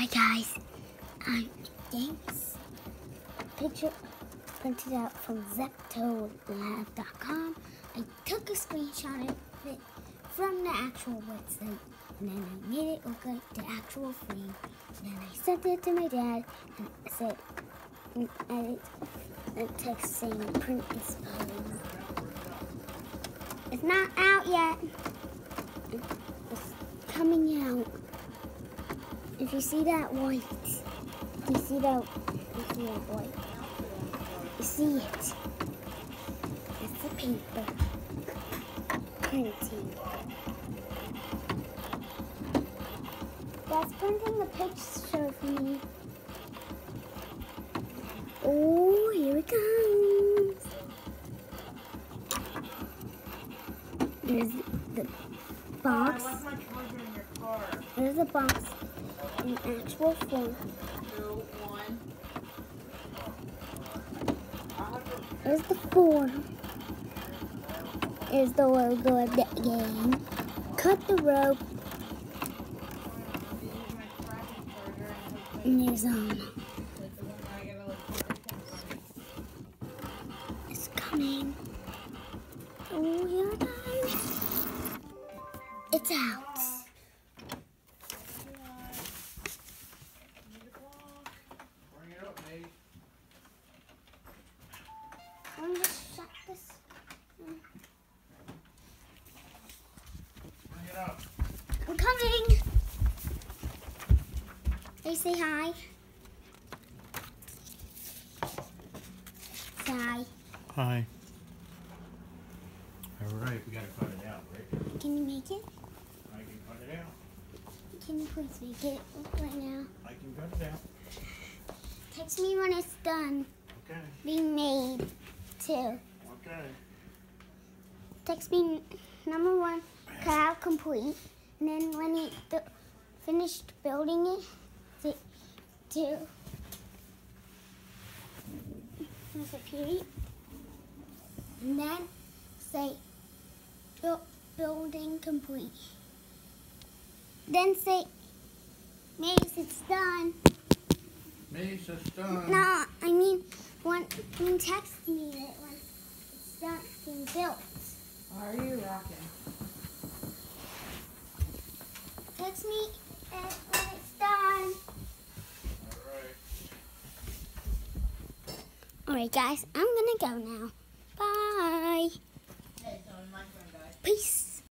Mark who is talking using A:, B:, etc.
A: Hi guys, um, I'm James. Picture printed out from ZeptoLab.com. I took a screenshot of it from the actual website and then I made it look like the actual frame. And then I sent it to my dad and I said, mm, and edit text saying print this phone. It's not out yet. It's coming out. If you see that white, you see that, you see that white. You see it. It's the paper printing. That's printing a picture of me. Oh, here it comes. There's the box.
B: I left my charger in your car.
A: There's a box in actual
B: to
A: There's the form. Is the logo of the game. Cut the rope.
B: and
A: there's um, it's coming. Oh yeah, guys. It's out.
B: Bring it up, mate.
A: Let me just shut this.
B: Bring it up.
A: I'm coming. Hey, say hi. Say hi.
C: Hi. All right, we gotta cut it out, right?
A: Can you make it?
C: I can cut it out.
A: Can you please make it right now?
C: I can cut it out.
A: Text me when it's done
C: Okay.
A: being made, too.
C: Okay.
A: Text me number one, cut out complete, and then when it bu- finished building it, say two. There's a period, and then say building complete. Then say, Mace, it's done.
C: Mace, it's done.
A: No, I mean, when, when text
B: balance. Are you rocking?
A: Text me when it's done.
C: Alright.
A: Alright guys, I'm gonna go now. Bye. Peace.